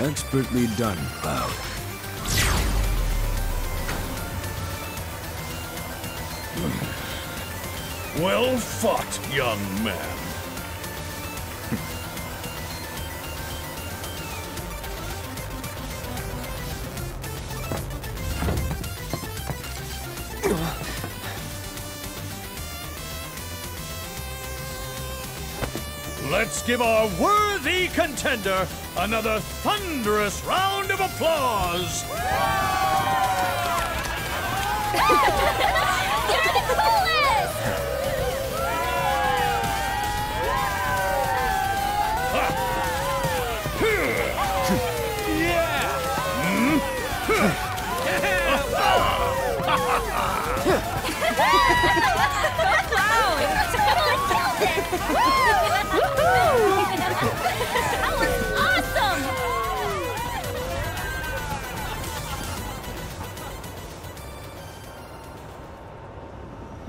Expertly done, Cloud. Well fought, young man. Let's give our worthy contender another thunderous round of applause.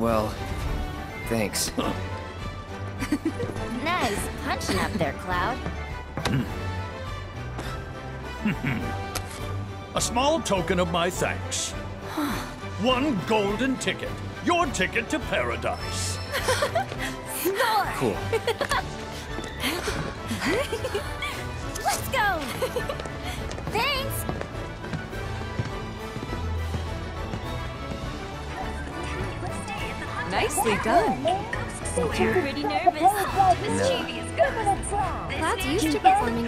Well, thanks. Nice punching up there, Cloud. A small token of my thanks. One golden ticket. Your ticket to paradise. Cool. Let's go! Nicely done. You're pretty nervous. No. Cloud's used to performing